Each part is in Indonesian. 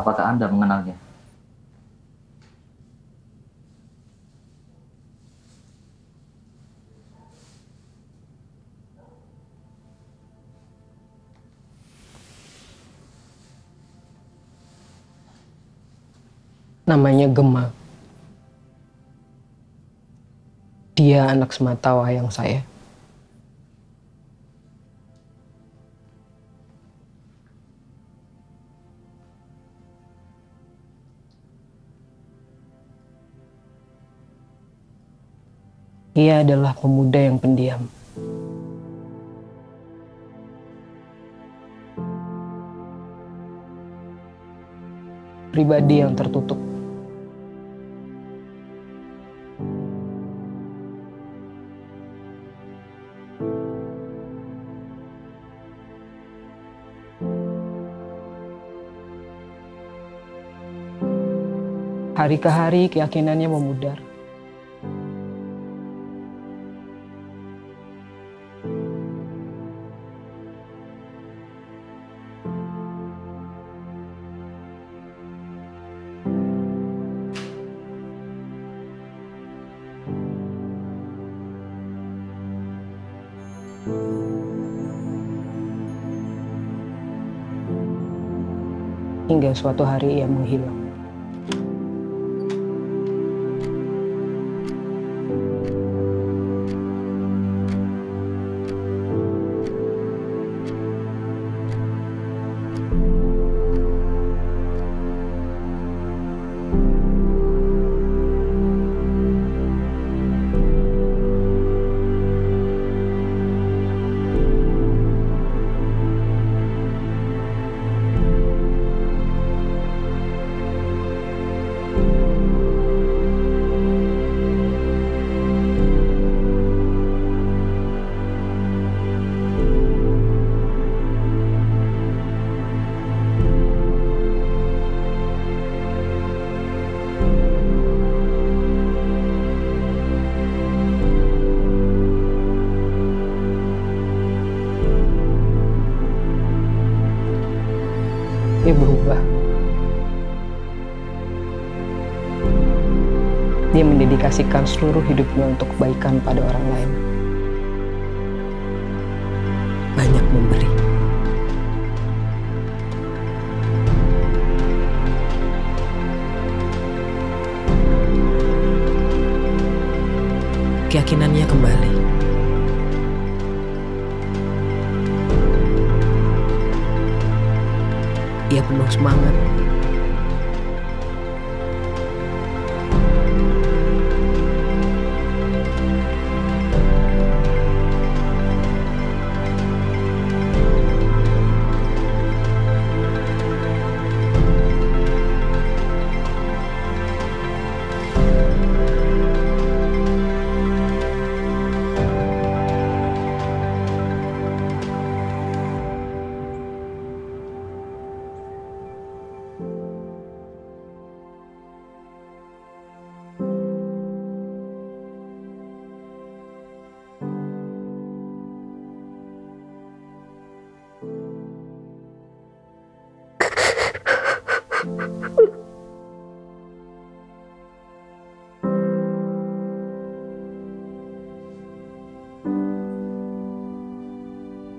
Apakah Anda mengenalnya? Namanya Gema. Dia anak semata wayang saya. Ia adalah pemuda yang pendiam. Pribadi yang tertutup. Hari ke hari keyakinannya memudar. Hingga suatu hari ia menghilang. Dia mendedikasikan seluruh hidupnya untuk kebaikan pada orang lain. Banyak memberi. Keyakinannya kembali. Ia penuh semangat.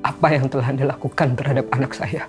apa yang telah Anda lakukan terhadap anak saya.